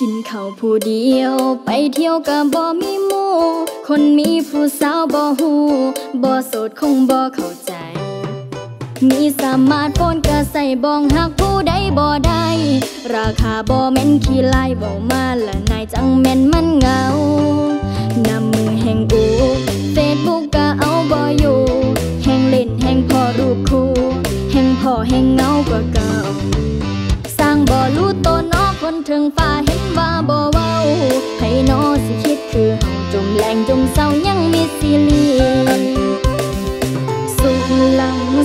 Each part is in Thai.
กินข้าวผู้เดียว ไปเที่ยวกับบ่มีหมู่คนมีผู้สาวบ่ฮู้บ่โสดคงบ่เข้าใจ มีสามาร์ทโฟนก็ใส่บองหักผู้ใดบ่ได้ ราคาบ่แม่นขี้ไล่บ่มาละนายจังแม่นมันเงานำมือแห่งอูเฟซบุ๊กก็เอาบ่อยู่ แห่งเล่นแห่งพอรูปคู่ แห่งพอแห่งเงากว่าเก่า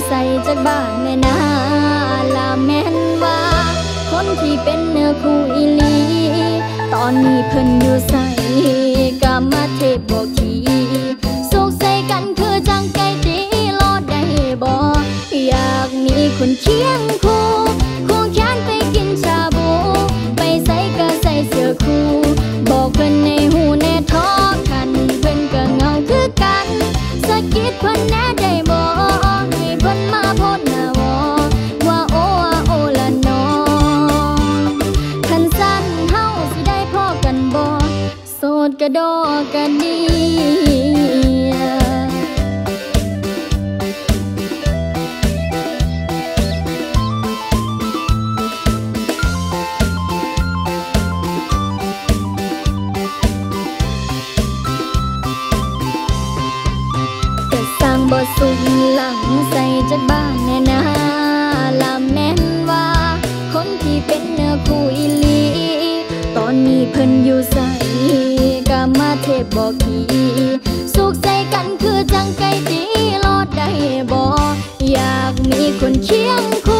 ใส่จากบ้านแน่นาลาแม่นว่า คนที่เป็นเนื้อคู่อีลี ตอนนี้เพิ่นอยู่ใส่กามาเทพบอกทีสุขใส่กันคือจังไก่ตีรอดได้บ่อยากมีคนเคียงคู่ ดกระดอกกระเดียสร้างบ่สุขหลังใส่จากบ้านแน่นาลาแม่นว่า คนที่เป็นเนื้อคู่อีลี ตอนนี้เพิ่นอยู่ใส่ มาเทพบอกทีสุขใจกันคือจังไก่ตีรอดได้บอกอยากมีคนเคียงคู่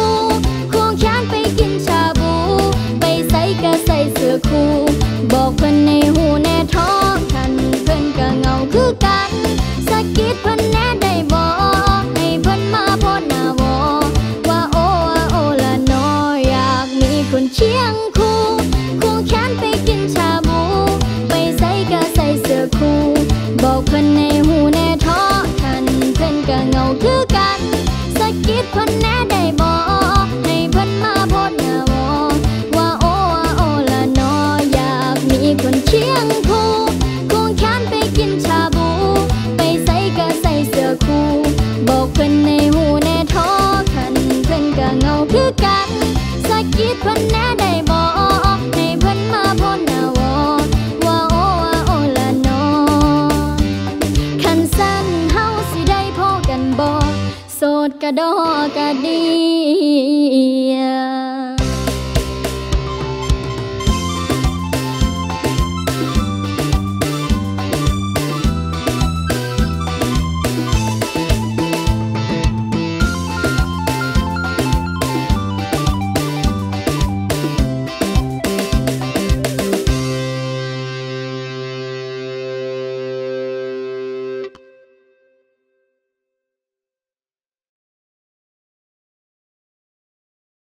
คือกันสะกิดเพิ่นแน่ได้บ่ให้เพิ่นมาพ้นหน้าวอว่าโอ้ว่าโอละนอคันสั้นเฮาสิได้พอกันบ่โสดกะดอกะดี